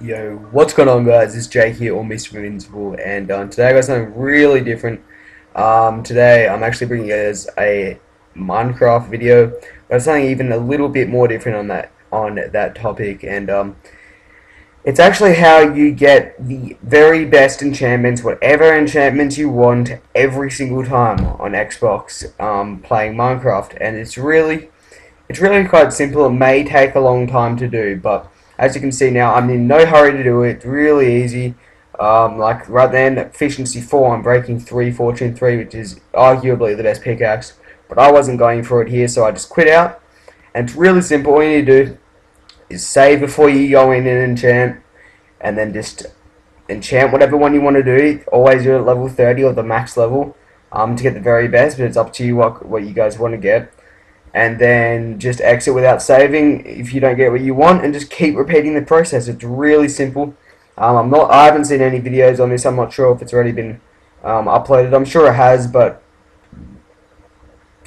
Yo, what's going on guys? It's Jake here, or Mr. Invincible, and um, today I got something really different. Um, today I'm actually bringing you guys a Minecraft video, but something even a little bit more different on that on that topic, and um, it's actually how you get the very best enchantments, whatever enchantments you want, every single time on Xbox um, playing Minecraft, and it's really, it's really quite simple. It may take a long time to do, but as you can see now, I'm in no hurry to do it. It's really easy. Um, like right then, efficiency 4, unbreaking 3, fortune 3, which is arguably the best pickaxe. But I wasn't going for it here, so I just quit out. And it's really simple. All you need to do is save before you go in and enchant. And then just enchant whatever one you want to do. Always do it at level 30 or the max level um, to get the very best. But it's up to you what, what you guys want to get and then just exit without saving if you don't get what you want and just keep repeating the process. It's really simple. Um, I'm not I haven't seen any videos on this. I'm not sure if it's already been um, uploaded. I'm sure it has but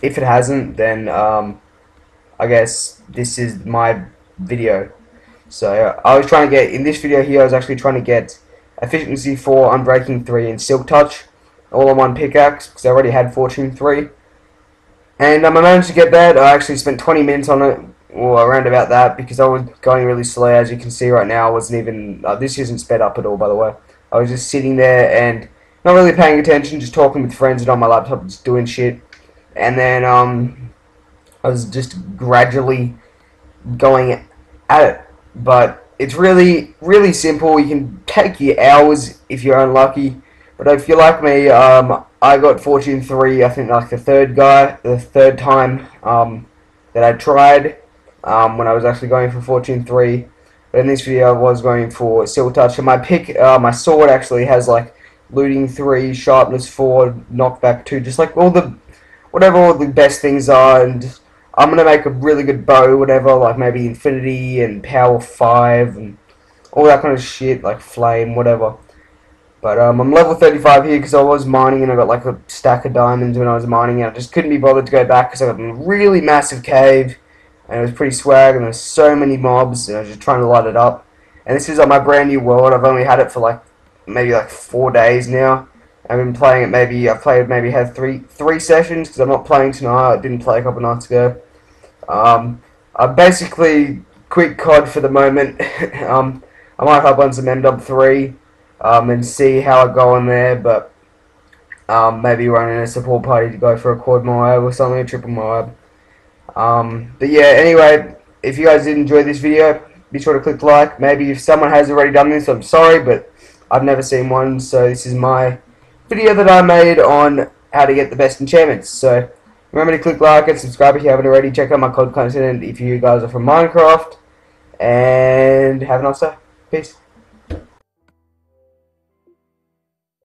if it hasn't then um, I guess this is my video. So I was trying to get in this video here I was actually trying to get efficiency 4 unbreaking 3 and silk touch all on one pickaxe because I already had fortune 3 and um, I managed to get that. I actually spent 20 minutes on it, or around about that, because I was going really slow. As you can see right now, I wasn't even. Uh, this isn't sped up at all, by the way. I was just sitting there and not really paying attention, just talking with friends and on my laptop, just doing shit. And then um, I was just gradually going at it. But it's really, really simple. You can take your hours if you're unlucky. But if you're like me, um, I got Fortune 3, I think like the third guy, the third time um, that I tried um, when I was actually going for Fortune 3. But in this video I was going for Silk Touch. And my pick, uh, my sword actually has like looting 3, sharpness 4, knockback 2, just like all the, whatever all the best things are. And I'm going to make a really good bow, whatever, like maybe Infinity and Power 5 and all that kind of shit, like Flame, whatever. But um, I'm level 35 here because I was mining and I got like a stack of diamonds when I was mining and I just couldn't be bothered to go back because I got a really massive cave and it was pretty swag and there's so many mobs and I was just trying to light it up. And this is like my brand new world. I've only had it for like maybe like four days now. I've been playing it maybe, I've played maybe had three three sessions because I'm not playing tonight. I didn't play a couple nights ago. Um, I basically quit COD for the moment. um, I might hop on some MW3 um, and see how I go on there. But um, maybe running a support party to go for a quad Moab or something, a triple Moab. Um, but yeah, anyway, if you guys did enjoy this video, be sure to click like. Maybe if someone has already done this, I'm sorry, but I've never seen one, so this is my video that I made on how to get the best enchantments. So remember to click like and subscribe if you haven't already. Check out my COD content if you guys are from Minecraft. And have a nice day. Peace.